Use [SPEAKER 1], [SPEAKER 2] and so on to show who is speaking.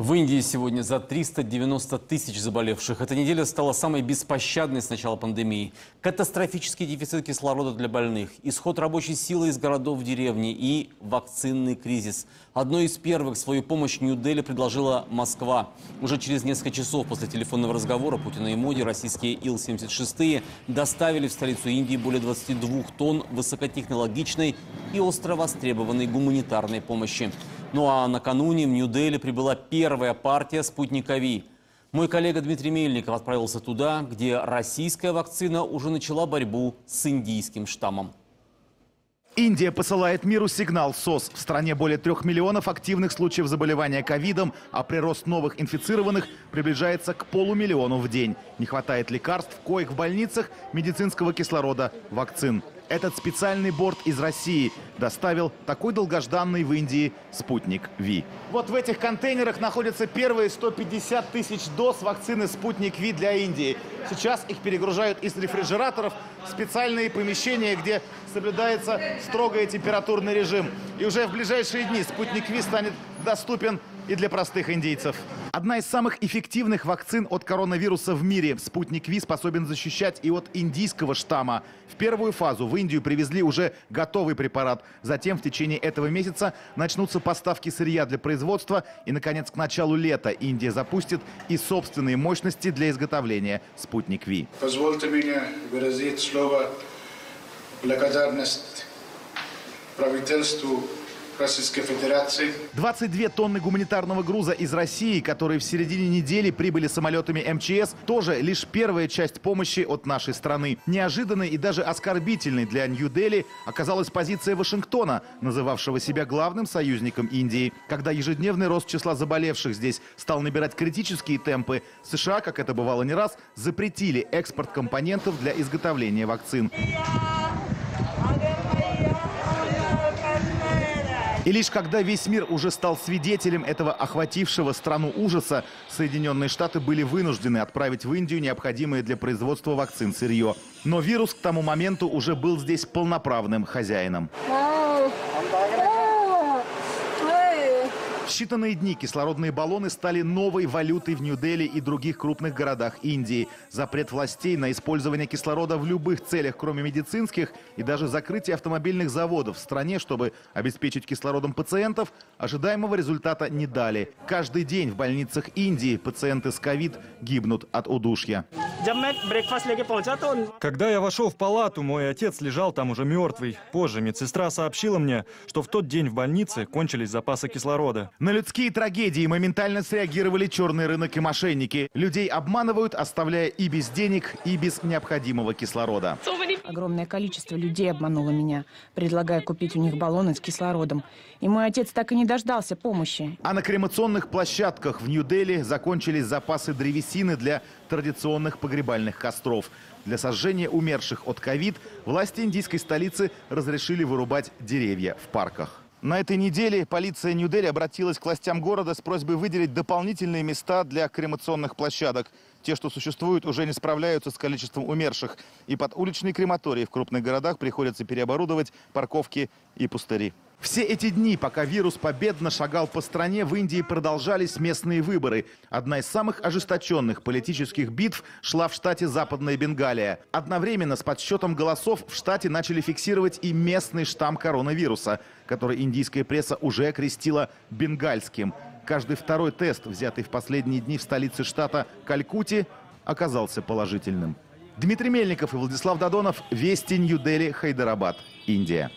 [SPEAKER 1] В Индии сегодня за 390 тысяч заболевших. Эта неделя стала самой беспощадной с начала пандемии. Катастрофический дефицит кислорода для больных, исход рабочей силы из городов в деревни и вакцинный кризис. Одной из первых свою помощь Нью-Дели предложила Москва. Уже через несколько часов после телефонного разговора Путина и Моди российские Ил-76 доставили в столицу Индии более 22 тонн высокотехнологичной и остро востребованной гуманитарной помощи. Ну а накануне в Нью-Дели прибыла первая партия спутника Ви. Мой коллега Дмитрий Мельников отправился туда, где российская вакцина уже начала борьбу с индийским штаммом.
[SPEAKER 2] Индия посылает миру сигнал СОС. В стране более трех миллионов активных случаев заболевания ковидом, а прирост новых инфицированных приближается к полумиллиону в день. Не хватает лекарств, коек в больницах, медицинского кислорода, вакцин. Этот специальный борт из России доставил такой долгожданный в Индии спутник Ви. Вот в этих контейнерах находятся первые 150 тысяч доз вакцины «Спутник Ви» для Индии. Сейчас их перегружают из рефрижераторов в специальные помещения, где соблюдается строгий температурный режим. И уже в ближайшие дни «Спутник Ви» станет доступен и для простых индейцев. Одна из самых эффективных вакцин от коронавируса в мире. Спутник Ви способен защищать и от индийского штамма. В первую фазу в Индию привезли уже готовый препарат. Затем в течение этого месяца начнутся поставки сырья для производства. И, наконец, к началу лета Индия запустит и собственные мощности для изготовления спутник Ви.
[SPEAKER 3] Позвольте мне выразить слово благодарность правительству Российской Федерации.
[SPEAKER 2] 22 тонны гуманитарного груза из России, которые в середине недели прибыли самолетами МЧС, тоже лишь первая часть помощи от нашей страны. Неожиданной и даже оскорбительной для Нью-Дели оказалась позиция Вашингтона, называвшего себя главным союзником Индии. Когда ежедневный рост числа заболевших здесь стал набирать критические темпы, США, как это бывало не раз, запретили экспорт компонентов для изготовления вакцин. И лишь когда весь мир уже стал свидетелем этого охватившего страну ужаса, Соединенные Штаты были вынуждены отправить в Индию необходимое для производства вакцин сырье. Но вирус к тому моменту уже был здесь полноправным хозяином. В считанные дни кислородные баллоны стали новой валютой в Нью-Дели и других крупных городах Индии. Запрет властей на использование кислорода в любых целях, кроме медицинских, и даже закрытие автомобильных заводов в стране, чтобы обеспечить кислородом пациентов, ожидаемого результата не дали. Каждый день в больницах Индии пациенты с ковид гибнут от удушья.
[SPEAKER 4] Когда я вошел в палату, мой отец лежал там уже мертвый. Позже медсестра сообщила мне, что в тот день в больнице кончились запасы кислорода.
[SPEAKER 2] На людские трагедии моментально среагировали черный рынок и мошенники. Людей обманывают, оставляя и без денег, и без необходимого кислорода.
[SPEAKER 5] Огромное количество людей обмануло меня, предлагая купить у них баллоны с кислородом. И мой отец так и не дождался помощи.
[SPEAKER 2] А на кремационных площадках в Нью-Дели закончились запасы древесины для традиционных погребальных костров. Для сожжения умерших от ковид власти индийской столицы разрешили вырубать деревья в парках. На этой неделе полиция Нью-Дели обратилась к властям города с просьбой выделить дополнительные места для кремационных площадок. Те, что существуют, уже не справляются с количеством умерших. И под уличные крематории в крупных городах приходится переоборудовать парковки и пустыри. Все эти дни, пока вирус победно шагал по стране, в Индии продолжались местные выборы. Одна из самых ожесточенных политических битв шла в штате Западная Бенгалия. Одновременно с подсчетом голосов в штате начали фиксировать и местный штамм коронавируса, который индийская пресса уже окрестила бенгальским. Каждый второй тест, взятый в последние дни в столице штата Калькутти, оказался положительным. Дмитрий Мельников и Владислав Додонов. Вести Нью-Дели, Хайдарабад, Индия.